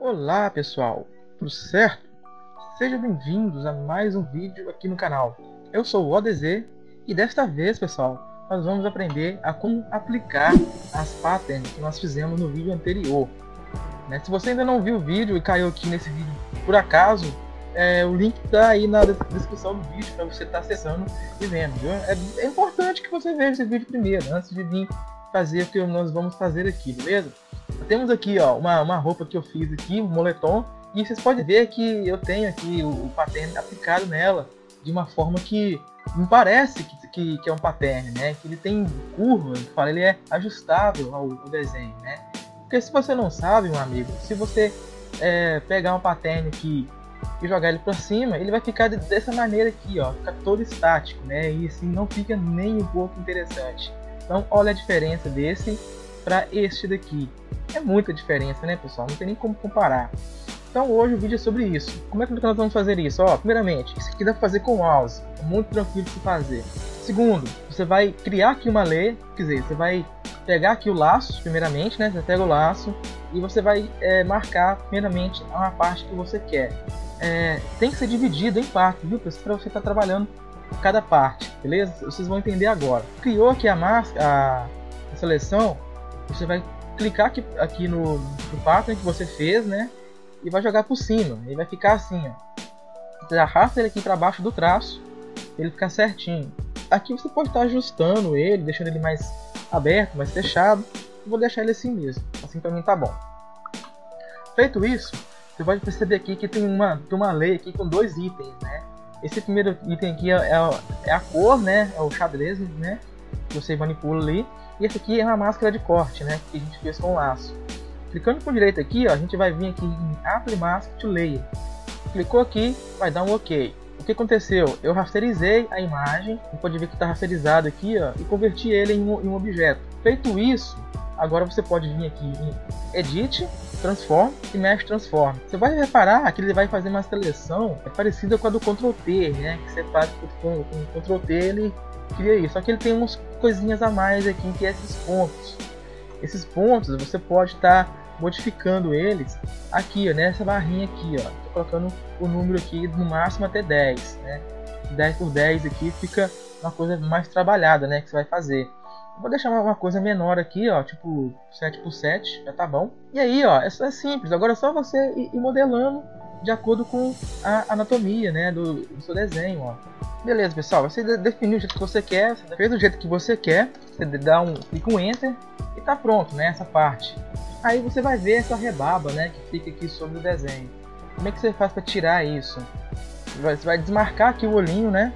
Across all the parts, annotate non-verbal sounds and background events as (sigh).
Olá pessoal, tudo certo? Sejam bem-vindos a mais um vídeo aqui no canal. Eu sou o ODZ e desta vez, pessoal, nós vamos aprender a como aplicar as patterns que nós fizemos no vídeo anterior. Né? Se você ainda não viu o vídeo e caiu aqui nesse vídeo por acaso, é, o link está aí na descrição do vídeo para você estar tá acessando e vendo. É, é, importante que você veja esse vídeo primeiro, antes de vir fazer o que nós vamos fazer aqui, beleza? Temos aqui ó, uma, uma roupa que eu fiz aqui, um moletom, e vocês podem ver que eu tenho aqui o, o pattern aplicado nela de uma forma que não parece que, que, que, é um pattern, né? Que ele tem curva, fala, ele é ajustável ao, ao, desenho, né? Porque se você não sabe, meu amigo, se você é, pegar um pattern aqui e jogar ele para cima, ele vai ficar dessa maneira aqui, ó, fica todo estático, né? E assim não fica nem um pouco interessante. Então, olha a diferença desse para este daqui. É muita diferença, né, pessoal? Não tem nem como comparar. Então hoje o vídeo é sobre isso. Como é que nós vamos fazer isso? Ó, primeiramente, isso aqui dá para fazer com mouse. É muito tranquilo de fazer. Segundo, você vai criar aqui uma lei, quer dizer, você vai pegar aqui o laço, primeiramente, né? Você pega o laço e você vai é, marcar, primeiramente, uma parte que você quer. É, tem que ser dividido em partes, viu? Para você estar tá trabalhando cada parte, beleza? Vocês vão entender agora. Criou aqui a, máscara, a, seleção, você vai clicar aqui, aqui no, no pattern que você fez, né? E vai jogar por cima. Ele vai ficar assim, ó. Você arrasta ele aqui para baixo do traço, ele ficar certinho. Aqui você pode estar ajustando ele, deixando ele mais aberto, mais fechado. Eu vou deixar ele assim mesmo. Assim para mim tá bom. Feito isso, você pode perceber aqui que tem uma, tem uma lei aqui com dois itens, né? Esse primeiro item aqui é, é, é a cor, né? É o xadrez, né? Que você manipula ali. E esse aqui é uma máscara de corte, né? Que a gente fez com laço. Clicando com direito aqui, ó, a gente vai vir aqui em Apply Mask to Layer. Clicou aqui, vai dar um OK. O que aconteceu? Eu rasterizei a imagem, você pode ver que está rasterizado aqui, ó, e converti ele em um, em um objeto. Feito isso, agora você pode vir aqui em Edit, Transform e Mesh Transform. Você vai reparar que ele vai fazer uma seleção é parecida com a do Ctrl T, né? Que você faz com, com Ctrl T, ele cria isso. Só que ele tem umas coisinhas a mais aqui, que é esses pontos. Esses pontos você pode estar tá modificando eles aqui, ó, nessa barrinha aqui, ó. Tô colocando o número aqui no máximo até 10, né? 10 por 10 aqui fica uma coisa mais trabalhada, né? Que você vai fazer. Vou deixar uma coisa menor aqui, ó, tipo 7 por 7, já tá bom. E aí, ó, é, é simples. Agora é só você ir modelando de acordo com a anatomia, né, do, do seu desenho, ó. Beleza, pessoal, você definiu o jeito que você quer, você fez do jeito que você quer, você dá um clica um enter e tá pronto, né, essa parte. Aí você vai ver essa rebaba, né, que fica aqui sobre o desenho. Como é que você faz para tirar isso? Você vai desmarcar aqui o olhinho, né?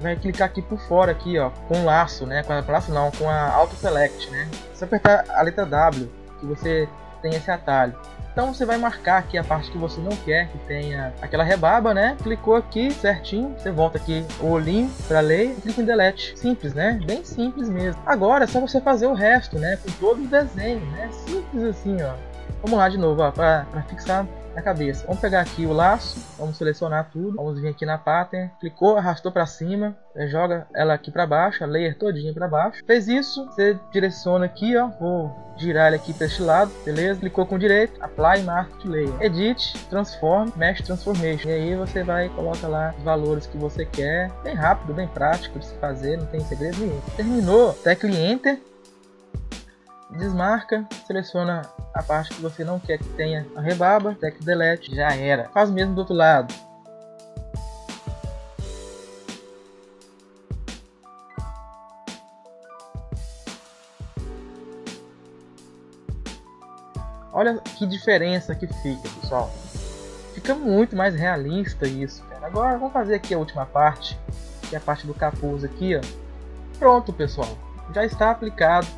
Vai clicar aqui por fora aqui, ó, com laço, né? Com a laço não, com a Auto Select, né? Você apertar a letra W, que você tem esse atalho. Então você vai marcar aqui a parte que você não quer que tenha aquela rebaba, né? Clicou aqui certinho, você volta aqui o olhinho para ler e clica em delete. Simples, né? Bem simples mesmo. Agora é só você fazer o resto, né? Com todo o desenho, né? Simples assim, ó. Vamos lá de novo, ó, para fixar na cabeça. Vamos pegar aqui o laço, vamos selecionar tudo, vamos vir aqui na pattern, clicou, arrastou para cima, joga ela aqui para baixo, a layer todinha para baixo. Fez isso, você direciona aqui, ó, vou girar ele aqui para este lado, beleza? Clicou com direito, Apply Mask to Layer, Edit, Transform, Mesh Transformation. E aí você vai coloca lá os valores que você quer, bem rápido, bem prático de se fazer, não tem segredo nenhum. Terminou, tecle Enter, desmarca, seleciona a parte que você não quer que tenha a rebaba, tec delete, já era. Faz mesmo do outro lado. Olha que diferença que fica, pessoal. Fica muito mais realista isso, cara. Agora vamos fazer aqui a última parte, que é a parte do capuz aqui, ó. Pronto, pessoal. Já está aplicado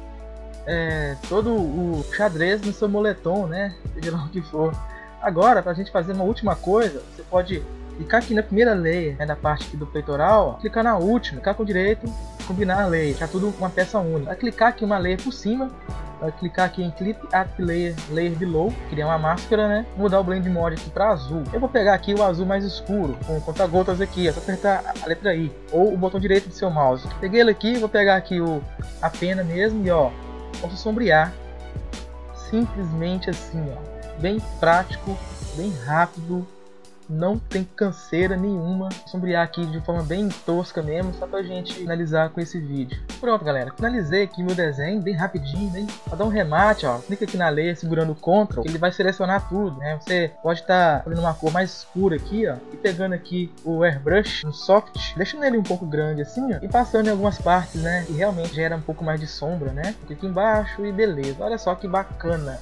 é, todo o xadrez no seu moletom, né? Seja lá o que for. Agora, para a gente fazer uma última coisa, você pode clicar aqui na primeira layer, né, na parte aqui do peitoral, ó, clicar na última, clicar com direito, combinar a layer, ficar tudo uma peça única. Vai clicar aqui uma layer por cima vai clicar aqui em Clip at Layer, layer Below, criar uma máscara, né? Mudar o Blend Mode aqui para azul. Eu vou pegar aqui o azul mais escuro, com conta-gotas aqui, é só apertar a letra I, ou o botão direito do seu mouse. Peguei ele aqui, vou pegar aqui o, a pena mesmo e ó, posso sombrear. Simplesmente assim, ó, bem prático, bem rápido, não tem canseira nenhuma. Sombrear aqui de forma bem tosca mesmo, só pra gente finalizar com esse vídeo. Pronto, galera. Finalizei aqui meu desenho, bem rapidinho, bem... Pra dar um remate, ó. Clica aqui na leia segurando o Ctrl, ele vai selecionar tudo, né? Você pode estar tá fazendo uma cor mais escura aqui, ó. E pegando aqui o Airbrush no Soft, deixando ele um pouco grande assim, ó. E passando em algumas partes, né? Que realmente gera um pouco mais de sombra, né? Aqui embaixo e beleza. Olha só que bacana.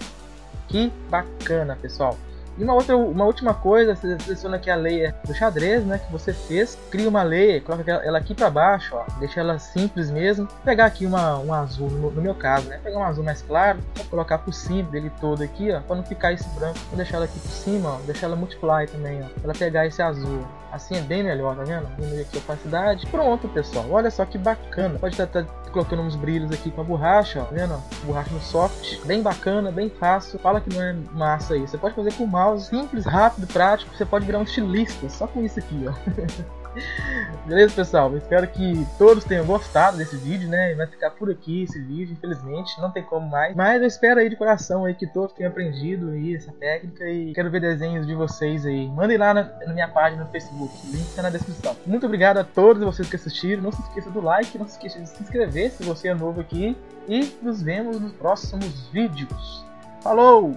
Que bacana, pessoal. E uma outra, uma última coisa, você seleciona aqui a layer do xadrez, né, que você fez, cria uma layer, coloca ela aqui para baixo, ó, deixa ela simples mesmo. Vou pegar aqui uma, um azul, no, no, meu caso, né, pegar um azul mais claro, vou colocar por cima dele todo aqui, ó, para não ficar esse branco. Vou deixar ela aqui por cima, ó, deixar ela multiply também, ó, pra ela pegar esse azul. Assim é bem melhor, tá vendo? Diminuir aqui a opacidade. Pronto, pessoal. Olha só que bacana. Pode estar, colocando uns brilhos aqui com a borracha, ó. Tá vendo? Borracha no soft. Bem bacana, bem fácil. Fala que não é massa aí. Você pode fazer com mouse simples, rápido, prático. Você pode virar um estilista só com isso aqui, ó. (laughs) Beleza, pessoal? Espero que todos tenham gostado desse vídeo, né? Vai ficar por aqui esse vídeo, infelizmente, não tem como mais. Mas eu espero aí de coração aí que todos tenham aprendido aí essa técnica e quero ver desenhos de vocês aí. Mandem lá na, na minha página no Facebook, o link está na descrição. Muito obrigado a todos vocês que assistiram. Não se esqueça do like, não se esqueça de se inscrever se você é novo aqui. E nos vemos nos próximos vídeos. Falou!